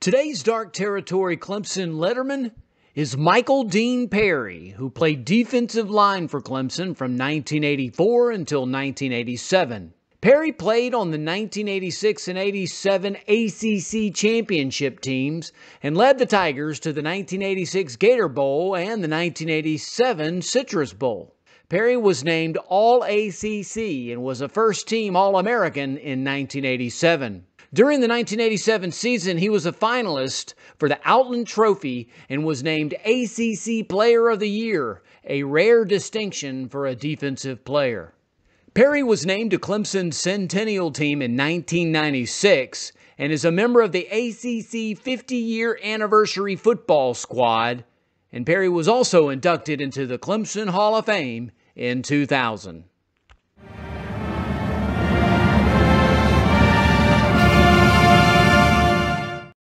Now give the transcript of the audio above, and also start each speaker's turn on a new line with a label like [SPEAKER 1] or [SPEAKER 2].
[SPEAKER 1] Today's Dark Territory Clemson letterman is Michael Dean Perry, who played defensive line for Clemson from 1984 until 1987. Perry played on the 1986 and 87 ACC championship teams and led the Tigers to the 1986 Gator Bowl and the 1987 Citrus Bowl. Perry was named All ACC and was a first team All American in 1987. During the 1987 season, he was a finalist for the Outland Trophy and was named ACC Player of the Year, a rare distinction for a defensive player. Perry was named to Clemson's Centennial team in 1996 and is a member of the ACC 50 year anniversary football squad. And Perry was also inducted into the Clemson Hall of Fame in 2000.